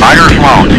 Tiger's flown.